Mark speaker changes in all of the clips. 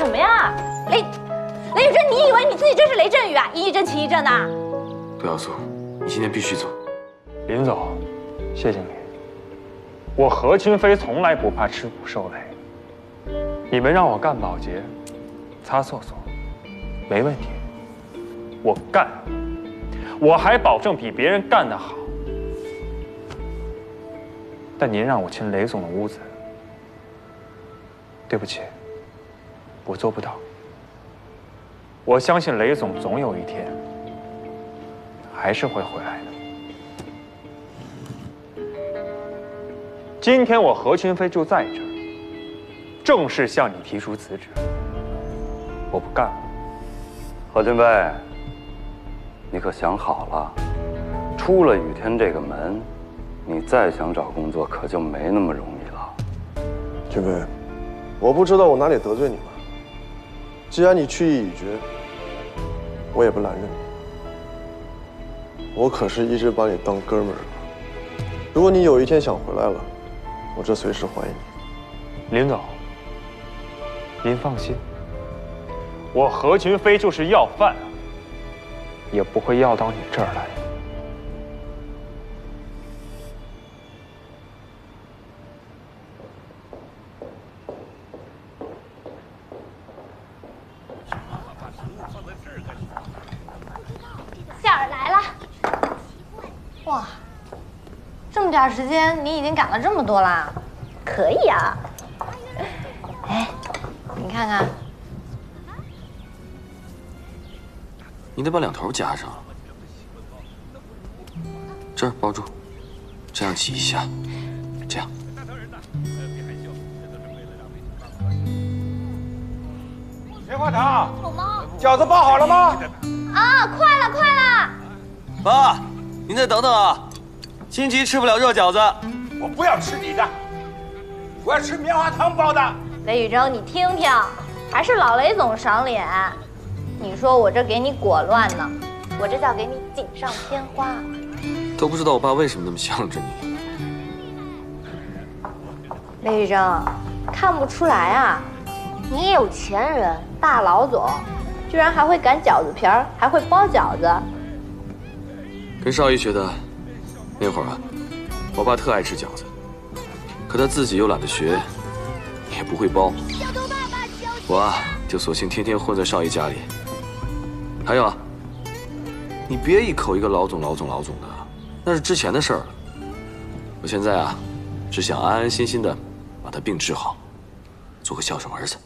Speaker 1: 什么呀？雷，雷雨珍，你以为你自己真是雷震宇啊？一阵起一阵的。
Speaker 2: 不要走，你今天必须走。
Speaker 3: 林总，谢谢你。我何清飞从来不怕吃苦受累。你们让我干保洁、擦厕所，没问题，我干。我还保证比别人干得好。但您让我进雷总的屋子，对不起，我做不到。我相信雷总总有一天还是会回来的。今天我何群飞就在这儿，正式向你提出辞职。我不干了。
Speaker 4: 何群飞，你可想好了？出了雨天这个门。你再想找工作，可就没那么容易了。
Speaker 5: 群飞，我不知道我哪里得罪你了。既然你去意已决，我也不拦着你。我可是一直把你当哥们儿的。如果你有一天想回来了，我这随时欢迎
Speaker 3: 你。林总，您放心，我何群飞就是要饭，也不会要到你这儿来。
Speaker 1: 点时间，你已经赶了这么多啦，可以啊。哎，你看看，
Speaker 2: 你得把两头夹上，这儿包住，这样挤一下，这样。
Speaker 6: 棉花糖，饺子包好了吗？
Speaker 1: 啊，快了，快了。
Speaker 2: 爸，您再等等啊。心急吃不了热饺子，
Speaker 6: 我不要吃你的，我要吃棉花糖包的。
Speaker 1: 雷宇征，你听听，还是老雷总赏脸。你说我这给你裹乱呢，我这叫给你锦上添花。
Speaker 2: 都不知道我爸为什么那么向着你。
Speaker 1: 雷宇征，看不出来啊，你有钱人，大老总，居然还会擀饺子皮儿，还会包饺子。
Speaker 2: 跟少爷学的。那会儿啊，我爸特爱吃饺子，可他自己又懒得学，也不会包。我啊，就索性天天混在少爷家里。还有啊，你别一口一个老总、老总、老总的，那是之前的事儿了。我现在啊，只想安安心心的把他病治好，做个孝顺儿子。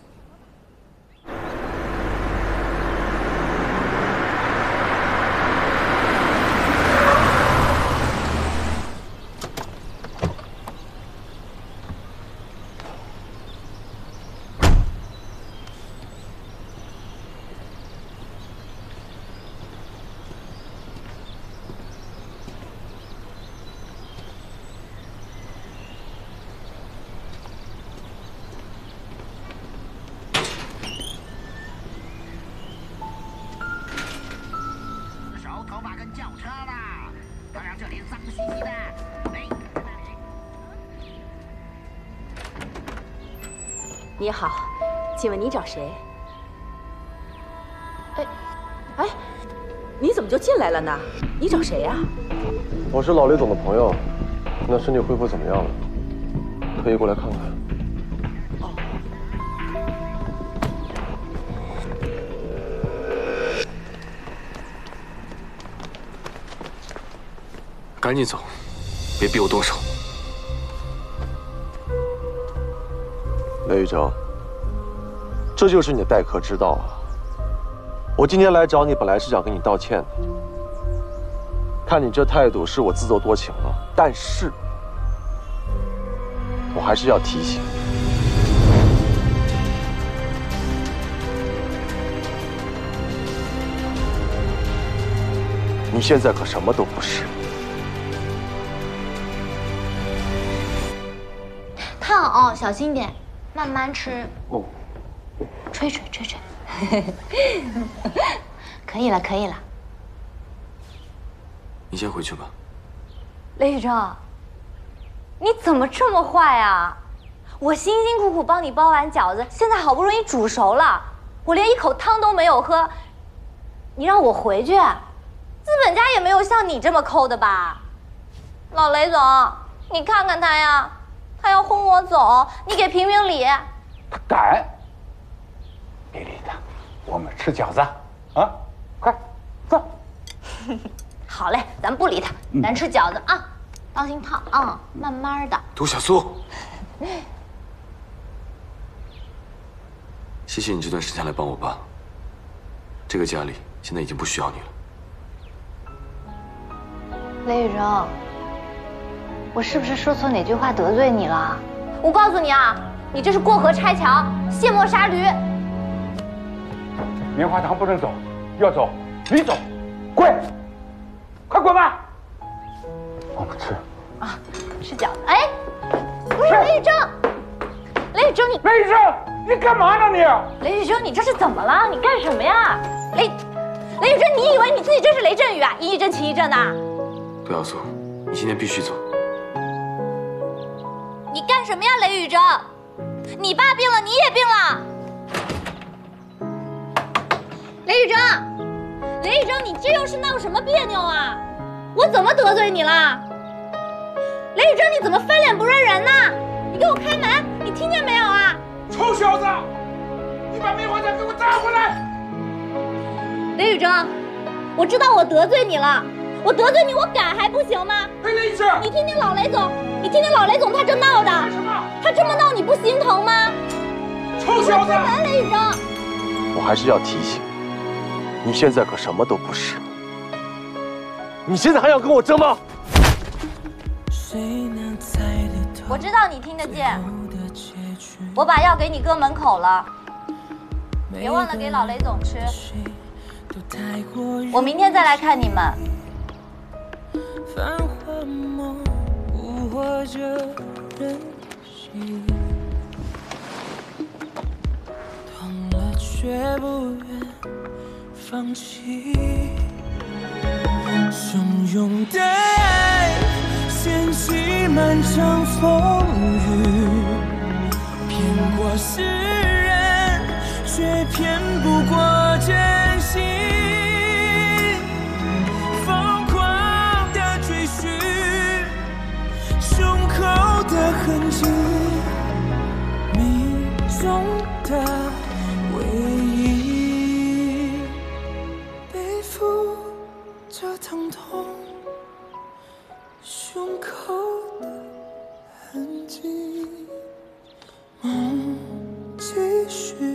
Speaker 7: 你好，请问你找谁？哎，哎，你怎么就进来了呢？你找谁呀？
Speaker 5: 我是老雷总的朋友，那身体恢复怎么样了？可以过来看看。
Speaker 2: 赶紧走，别逼我动手。
Speaker 5: 雷宇征，这就是你的待客之道啊！我今天来找你，本来是想跟你道歉的。看你这态度，是我自作多情了。但是，我还是要提醒，你现在可什么都不是。
Speaker 1: 哦，小心点。慢慢吃哦，吹吹吹吹，可以了可以了。
Speaker 2: 你先回去吧。
Speaker 1: 雷宇征，你怎么这么坏啊？我辛辛苦苦帮你包完饺子，现在好不容易煮熟了，我连一口汤都没有喝，你让我回去？资本家也没有像你这么抠的吧？老雷总，你看看他呀，他要轰我走，你给评评理。
Speaker 6: 他敢？别理他，我们吃饺子啊！快走。
Speaker 1: 好嘞，咱不理他，咱吃饺子啊，当心烫啊，慢慢的。
Speaker 2: 杜小苏，谢谢你这段时间来帮我爸。这个家里现在已经不需要你了。
Speaker 1: 雷雨峥，我是不是说错哪句话得罪你了？我告诉你啊，你这是过河拆桥、卸磨杀驴。
Speaker 6: 棉花糖不能走，要走你走，滚！快滚吧！我不吃。
Speaker 1: 啊，吃饺子。哎，不是雷雨峥，雷雨峥你
Speaker 6: 雷雨峥，你干嘛呢你？
Speaker 1: 雷雨峥你这是怎么了？你干什么呀？雷雷雨峥，你以为你自己真是雷震宇啊？一亿震奇亿震的？
Speaker 2: 不要走，你今天必须走。
Speaker 1: 你干什么呀，雷雨峥？你爸病了，你也病了。雷雨峥，雷雨峥，你这又是闹什么别扭啊？我怎么得罪你了？雷雨峥，你怎么翻脸不认人呢？你给我开门！你听见没有啊？
Speaker 6: 臭小子，你把梅花糖给我带回来！
Speaker 1: 雷雨峥，我知道我得罪你了，我得罪你，我改还不行吗？
Speaker 6: 哎，雷雨峥，
Speaker 1: 你听听老雷总，你听听老雷总他这闹的，他这么闹你不心疼吗？
Speaker 6: 臭小子！
Speaker 5: 我还是要提醒你，现在可什么都不是。你现在还想跟我争吗？
Speaker 1: 我知道你听得见，我把药给你搁门口了，别忘了给老雷总吃。我明天再来看你们。
Speaker 8: 繁华梦捕获着人心，痛了却不愿放弃，汹涌的爱掀起漫长风雨，骗过世人，却骗不过抚着疼痛，胸口的痕迹，梦继续。